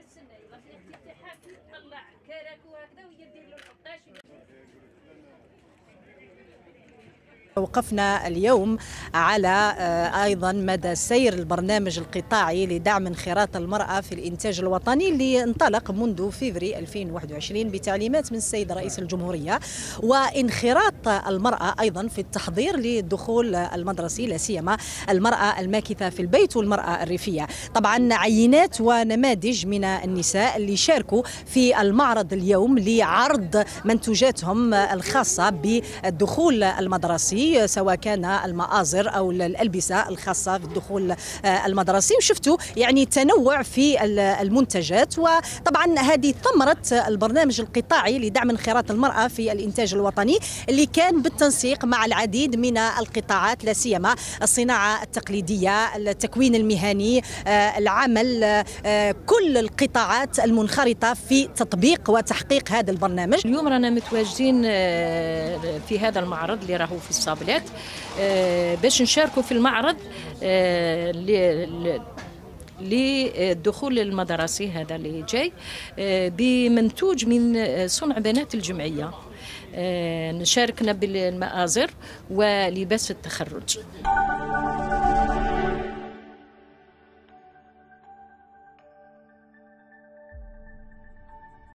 السنة يلا في الافتتاحات يطلع كراك وهكذا وهي دير له العطاش وقفنا اليوم على أيضا مدى سير البرنامج القطاعي لدعم انخراط المرأة في الإنتاج الوطني اللي انطلق منذ فيفري 2021 بتعليمات من السيد رئيس الجمهورية وانخراط المرأة أيضا في التحضير للدخول المدرسي لا سيما المرأة الماكثة في البيت والمرأة الريفية. طبعا عينات ونماذج من النساء اللي شاركوا في المعرض اليوم لعرض منتوجاتهم الخاصة بالدخول المدرسي سواء كان المآزر أو الألبسة الخاصة بالدخول المدرسي. وشفتوا يعني تنوع في المنتجات. وطبعا هذه ثمره البرنامج القطاعي لدعم انخراط المرأة في الإنتاج الوطني اللي كان بالتنسيق مع العديد من القطاعات لا سيما الصناعة التقليدية التكوين المهني العمل كل القطاعات المنخرطة في تطبيق وتحقيق هذا البرنامج. اليوم رانا متواجدين في هذا المعرض اللي راهو في الصابلات باش نشاركوا في المعرض للدخول المدرسي هذا اللي جاي بمنتوج من صنع بنات الجمعية. نشاركنا بالمآزر ولباس التخرج.